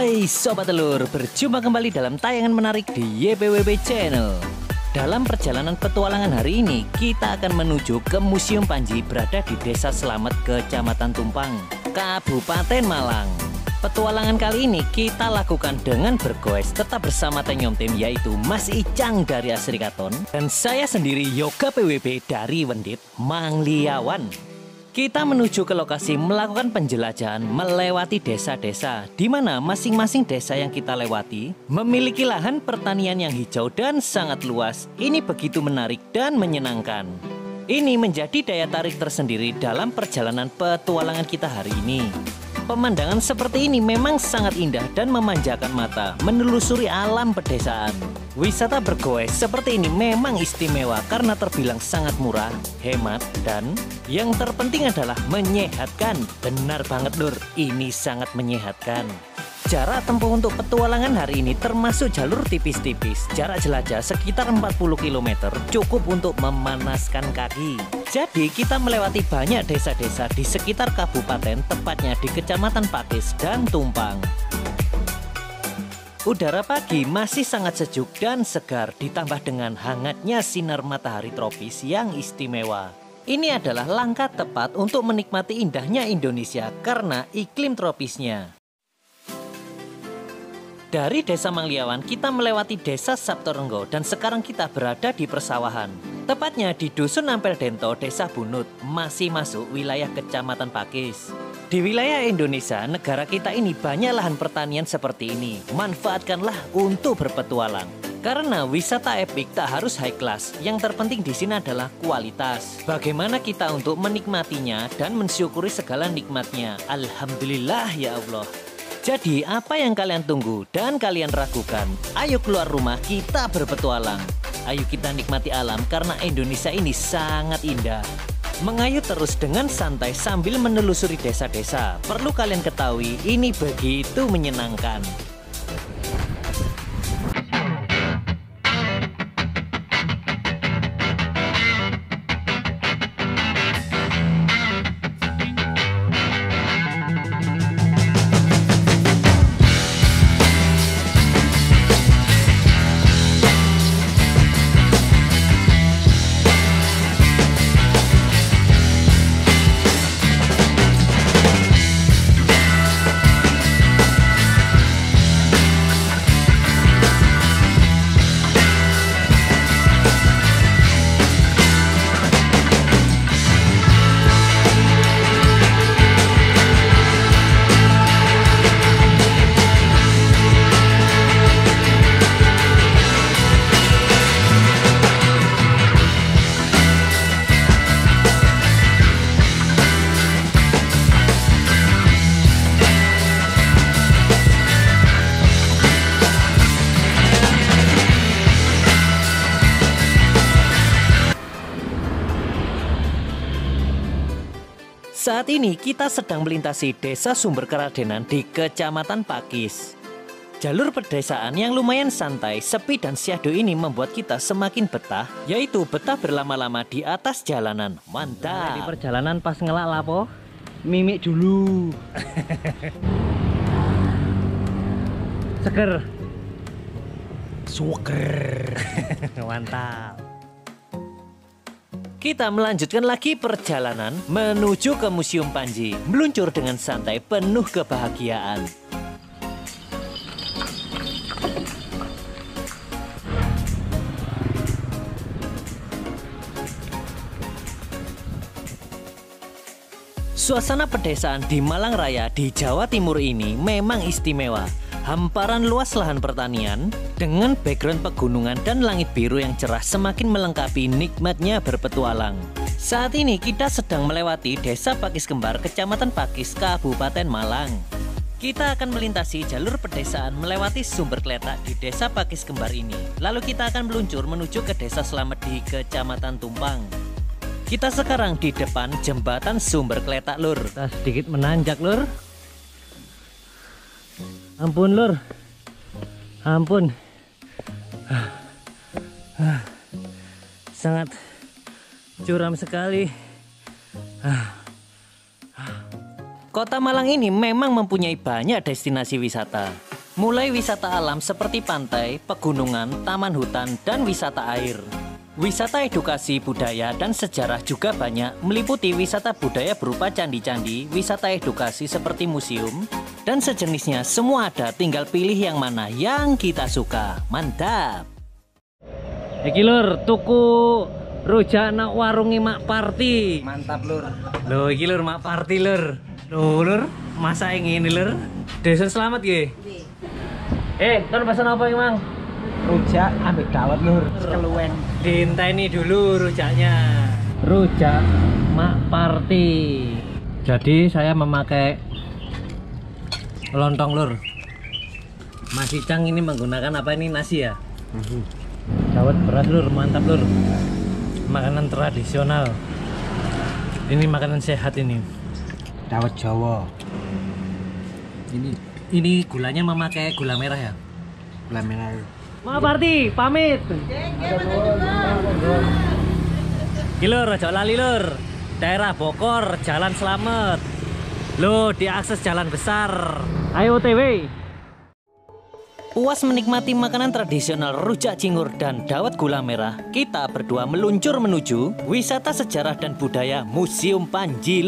Hai Sobat Telur, berjumpa kembali dalam tayangan menarik di YPWB Channel. Dalam perjalanan petualangan hari ini, kita akan menuju ke Museum Panji berada di Desa Selamet, Kecamatan Tumpang, Kabupaten Malang. Petualangan kali ini kita lakukan dengan bergoes tetap bersama Tenyom Tim yaitu Mas Icang dari Asrikaton dan saya sendiri Yoga PWB dari Wendit Mangliawan. Kita menuju ke lokasi melakukan penjelajahan melewati desa-desa di mana masing-masing desa yang kita lewati memiliki lahan pertanian yang hijau dan sangat luas. Ini begitu menarik dan menyenangkan. Ini menjadi daya tarik tersendiri dalam perjalanan petualangan kita hari ini. Pemandangan seperti ini memang sangat indah dan memanjakan mata menelusuri alam pedesaan. Wisata bergoes seperti ini memang istimewa karena terbilang sangat murah, hemat, dan yang terpenting adalah menyehatkan. Benar banget lur, ini sangat menyehatkan. Jarak tempuh untuk petualangan hari ini termasuk jalur tipis-tipis. Jarak jelajah sekitar 40 km cukup untuk memanaskan kaki. Jadi kita melewati banyak desa-desa di sekitar kabupaten, tepatnya di Kecamatan Pakis dan Tumpang. Udara pagi masih sangat sejuk dan segar ditambah dengan hangatnya sinar matahari tropis yang istimewa. Ini adalah langkah tepat untuk menikmati indahnya Indonesia karena iklim tropisnya. Dari Desa Mangliawan, kita melewati Desa Sabtorenggo dan sekarang kita berada di persawahan. Tepatnya di Dusun Ampel Dento, Desa Bunut, masih masuk wilayah Kecamatan Pakis. Di wilayah Indonesia, negara kita ini banyak lahan pertanian seperti ini. Manfaatkanlah untuk berpetualang. Karena wisata epik tak harus high class, yang terpenting di sini adalah kualitas. Bagaimana kita untuk menikmatinya dan mensyukuri segala nikmatnya. Alhamdulillah ya Allah. Jadi apa yang kalian tunggu dan kalian ragukan? Ayo keluar rumah kita berpetualang. Ayo kita nikmati alam karena Indonesia ini sangat indah. Mengayuh terus dengan santai sambil menelusuri desa-desa. Perlu kalian ketahui ini begitu menyenangkan. Saat ini kita sedang melintasi desa Sumber Keradenan di Kecamatan Pakis. Jalur pedesaan yang lumayan santai, sepi dan syahdu ini membuat kita semakin betah, yaitu betah berlama-lama di atas jalanan. Mantap. Di perjalanan pas ngelak lapo, mimik dulu. Seger. Suker. Mantap. Kita melanjutkan lagi perjalanan menuju ke Museum Panji, meluncur dengan santai penuh kebahagiaan. Suasana pedesaan di Malang Raya di Jawa Timur ini memang istimewa Hamparan luas lahan pertanian dengan background pegunungan dan langit biru yang cerah semakin melengkapi nikmatnya berpetualang. Saat ini kita sedang melewati Desa Pakis Kembar, Kecamatan Pakis, Kabupaten Malang. Kita akan melintasi jalur pedesaan melewati sumber kletak di Desa Pakis Kembar ini. Lalu kita akan meluncur menuju ke Desa Selamat di Kecamatan Tumpang. Kita sekarang di depan jembatan sumber kletak lur. Kita sedikit menanjak lur. Ampun lur Ampun Sangat curam sekali Kota Malang ini memang mempunyai banyak destinasi wisata. Mulai wisata alam seperti pantai, pegunungan, taman hutan, dan wisata air. Wisata edukasi budaya dan sejarah juga banyak, meliputi wisata budaya berupa candi-candi, wisata edukasi seperti museum, dan sejenisnya semua ada, tinggal pilih yang mana yang kita suka. Mantap! Iki lur, tuku rujak nak warungi Mak Parti. Mantap lur. Loh, iki lur Mak Parti lur. Loh, lur, masa ini lur? Desa selamat ya? Eh, kan pesan apa emang? Rujak ambil dawet lur. Keluwen. Diinteni dulu rujaknya. Rujak Mak Parti. Jadi saya memakai lontong lur. Mas Icang ini menggunakan apa ini nasi ya? Dawet beras lur, mantap lur. Makanan tradisional. Ini makanan sehat ini. Dawet Jawa. Ini ini gulanya memakai gula merah ya? Gula merah. Mak Parti, pamit. Gilur, ojo lali lur. Daerah Bokor, Jalan Selamet. Lo diakses jalan besar. Ayo TW. Puas menikmati makanan tradisional rujak cingur dan dawet gula merah, kita berdua meluncur menuju wisata sejarah dan budaya Museum Panji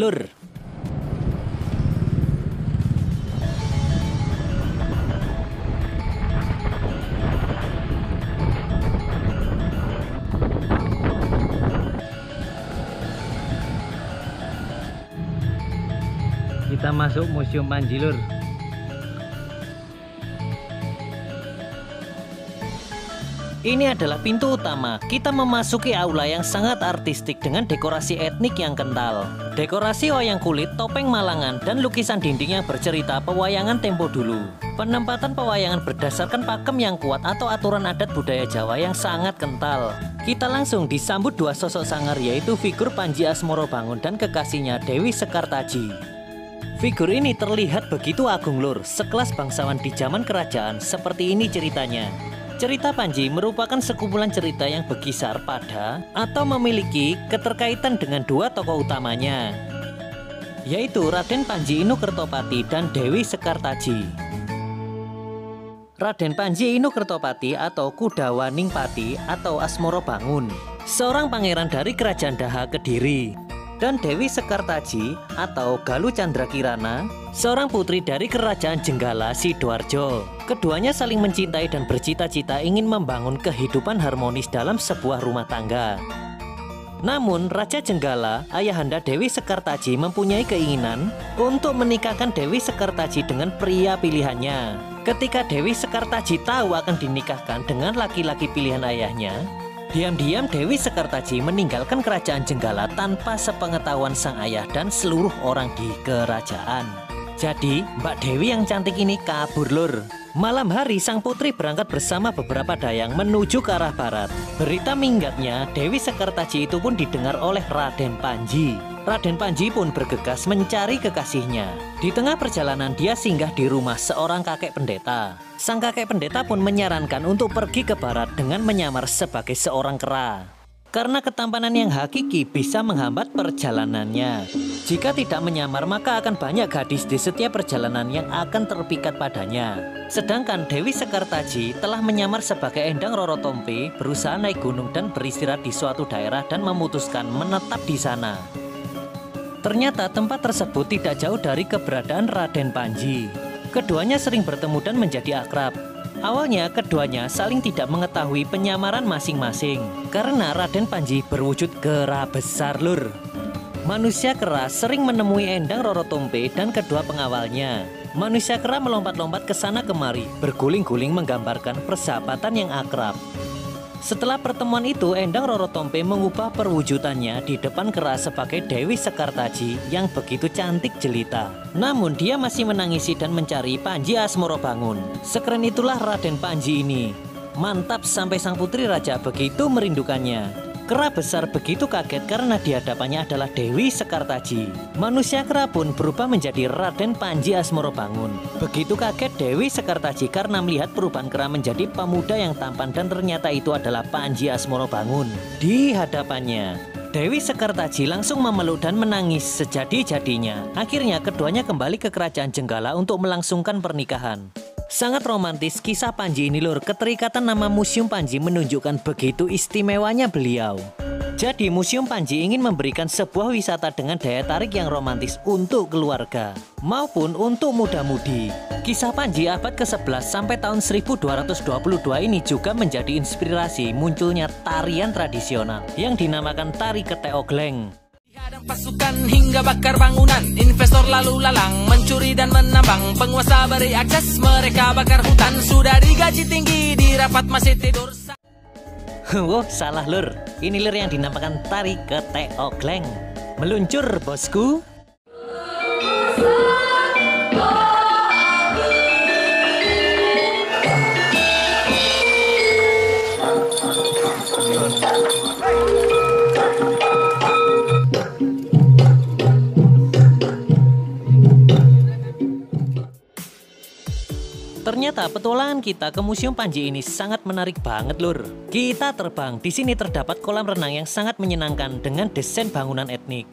Masuk Museum Panji Lur. Ini adalah pintu utama. Kita memasuki aula yang sangat artistik dengan dekorasi etnik yang kental. Dekorasi wayang kulit, topeng malangan, dan lukisan dinding yang bercerita pewayangan tempo dulu. Penempatan pewayangan berdasarkan pakem yang kuat atau aturan adat budaya Jawa yang sangat kental. Kita langsung disambut dua sosok sangar yaitu figur Panji Asmoro Bangun dan kekasihnya Dewi Sekartaji. Figur ini terlihat begitu agung lur, sekelas bangsawan di zaman kerajaan. Seperti ini ceritanya. Cerita Panji merupakan sekumpulan cerita yang berkisar pada atau memiliki keterkaitan dengan dua tokoh utamanya, yaitu Raden Panji Inu Kertopati dan Dewi Sekartaji. Raden Panji Inu Kertopati atau Kudawa Ningpati atau Asmoro Bangun, seorang pangeran dari Kerajaan Daha Kediri, dan Dewi Sekartaji atau Galuh Chandra Kirana, seorang putri dari Kerajaan Jenggala Sidoarjo. Keduanya saling mencintai dan bercita-cita ingin membangun kehidupan harmonis dalam sebuah rumah tangga. Namun, Raja Jenggala, ayahanda Dewi Sekartaji mempunyai keinginan untuk menikahkan Dewi Sekartaji dengan pria pilihannya. Ketika Dewi Sekartaji tahu akan dinikahkan dengan laki-laki pilihan ayahnya, Diam-diam Dewi Sekartaji meninggalkan kerajaan Jenggala tanpa sepengetahuan sang ayah dan seluruh orang di kerajaan. Jadi, Mbak Dewi yang cantik ini kabur lur. Malam hari sang putri berangkat bersama beberapa dayang menuju ke arah barat. Berita minggatnya, Dewi Sekartaji itu pun didengar oleh Raden Panji. Raden Panji pun bergegas mencari kekasihnya. Di tengah perjalanan dia singgah di rumah seorang kakek pendeta. Sang kakek pendeta pun menyarankan untuk pergi ke barat dengan menyamar sebagai seorang kera. Karena ketampanan yang hakiki bisa menghambat perjalanannya. Jika tidak menyamar maka akan banyak gadis di setiap perjalanan yang akan terpikat padanya. Sedangkan Dewi Sekartaji telah menyamar sebagai Endang Roro Tompe, berusaha naik gunung dan beristirahat di suatu daerah dan memutuskan menetap di sana. Ternyata tempat tersebut tidak jauh dari keberadaan Raden Panji. Keduanya sering bertemu dan menjadi akrab. Awalnya keduanya saling tidak mengetahui penyamaran masing-masing karena Raden Panji berwujud kera besar lur. Manusia kera sering menemui Endang Roro Tompe dan kedua pengawalnya. Manusia kera melompat-lompat ke sana kemari, berguling-guling menggambarkan persahabatan yang akrab. Setelah pertemuan itu, Endang Roro Tompe mengubah perwujudannya di depan kera sebagai Dewi Sekartaji yang begitu cantik jelita. Namun dia masih menangisi dan mencari Panji Asmoro Bangun. Sekeren itulah Raden Panji ini. Mantap sampai sang putri raja begitu merindukannya. Kera besar begitu kaget karena di hadapannya adalah Dewi Sekartaji. Manusia kera pun berubah menjadi Raden Panji Asmoro Bangun. Begitu kaget Dewi Sekartaji karena melihat perubahan kera menjadi pemuda yang tampan dan ternyata itu adalah Panji Asmoro Bangun. Di hadapannya, Dewi Sekartaji langsung memeluk dan menangis sejadi-jadinya. Akhirnya keduanya kembali ke kerajaan Jenggala untuk melangsungkan pernikahan. Sangat romantis kisah Panji ini lur. Keterikatan nama Museum Panji menunjukkan begitu istimewanya beliau. Jadi Museum Panji ingin memberikan sebuah wisata dengan daya tarik yang romantis untuk keluarga maupun untuk muda-mudi. Kisah Panji abad ke-11 sampai tahun 1222 ini juga menjadi inspirasi munculnya tarian tradisional yang dinamakan tari kete ogleng. Hadang pasukan hingga bakar bangunan Investor lalu lalang mencuri dan menambang Penguasa beri akses mereka bakar hutan Sudah digaji tinggi di rapat masih tidur Wow, salah lur. Ini lur yang dinamakan tari kete ogleng. Meluncur, bosku. Ternyata petualangan kita ke Museum Panji ini sangat menarik banget lur. Kita terbang, di sini terdapat kolam renang yang sangat menyenangkan dengan desain bangunan etnik.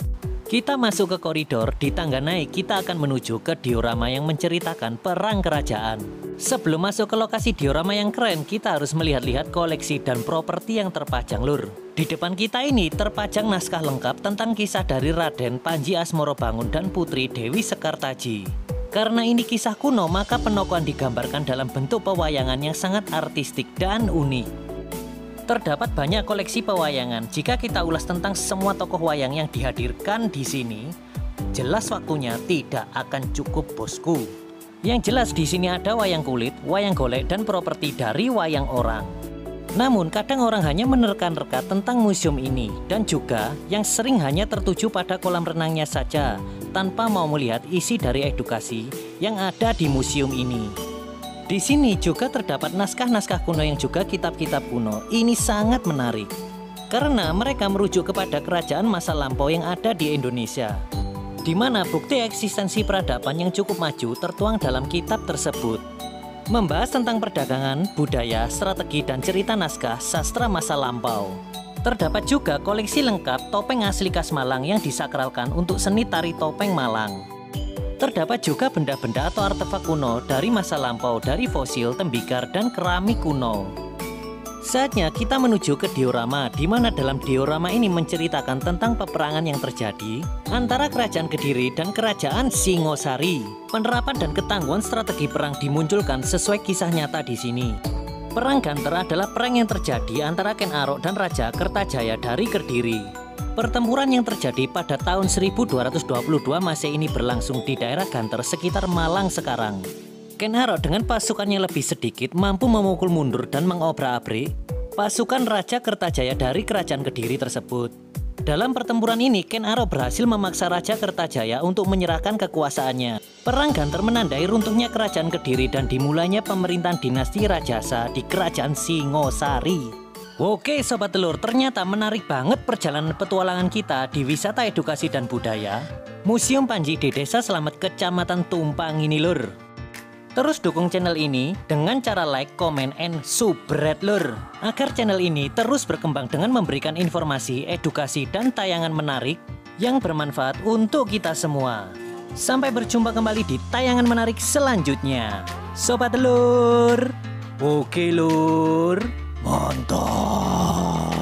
Kita masuk ke koridor, di tangga naik kita akan menuju ke diorama yang menceritakan perang kerajaan. Sebelum masuk ke lokasi diorama yang keren, kita harus melihat-lihat koleksi dan properti yang terpajang lur. Di depan kita ini terpajang naskah lengkap tentang kisah dari Raden Panji Asmoro Bangun dan Putri Dewi Sekartaji. Karena ini kisah kuno, maka penokohan digambarkan dalam bentuk pewayangan yang sangat artistik dan unik. Terdapat banyak koleksi pewayangan. Jika kita ulas tentang semua tokoh wayang yang dihadirkan di sini, jelas waktunya tidak akan cukup bosku. Yang jelas di sini ada wayang kulit, wayang golek, dan properti dari wayang orang. Namun kadang orang hanya menerka-nerka tentang museum ini dan juga yang sering hanya tertuju pada kolam renangnya saja tanpa mau melihat isi dari edukasi yang ada di museum ini. Di sini juga terdapat naskah-naskah kuno yang juga kitab-kitab kuno. Ini sangat menarik karena mereka merujuk kepada kerajaan masa lampau yang ada di Indonesia. Di mana bukti eksistensi peradaban yang cukup maju tertuang dalam kitab tersebut membahas tentang perdagangan, budaya, strategi, dan cerita naskah sastra masa lampau. Terdapat juga koleksi lengkap topeng asli khas Malang yang disakralkan untuk seni tari topeng Malang. Terdapat juga benda-benda atau artefak kuno dari masa lampau dari fosil, tembikar, dan keramik kuno. Saatnya kita menuju ke diorama, di mana dalam diorama ini menceritakan tentang peperangan yang terjadi antara Kerajaan Kediri dan Kerajaan Singosari. Penerapan dan ketangguhan strategi perang dimunculkan sesuai kisah nyata di sini. Perang Ganter adalah perang yang terjadi antara Ken Arok dan Raja Kertajaya dari Kediri. Pertempuran yang terjadi pada tahun 1222 Masehi ini berlangsung di daerah Ganter sekitar Malang sekarang. Ken Arok dengan pasukannya lebih sedikit mampu memukul mundur dan mengobrak-abrik pasukan Raja Kertajaya dari Kerajaan Kediri tersebut. Dalam pertempuran ini, Ken Arok berhasil memaksa Raja Kertajaya untuk menyerahkan kekuasaannya. Perang Ganter menandai runtuhnya Kerajaan Kediri dan dimulainya pemerintahan dinasti Rajasa di Kerajaan Singosari. Oke Sobat Telur, ternyata menarik banget perjalanan petualangan kita di wisata edukasi dan budaya Museum Panji di Desa Selamat Kecamatan Tumpang ini lur. Terus dukung channel ini dengan cara like, comment, and subscribe lur. Agar channel ini terus berkembang dengan memberikan informasi, edukasi, dan tayangan menarik yang bermanfaat untuk kita semua. Sampai berjumpa kembali di tayangan menarik selanjutnya. Sobat Telur Oke lur. Mantap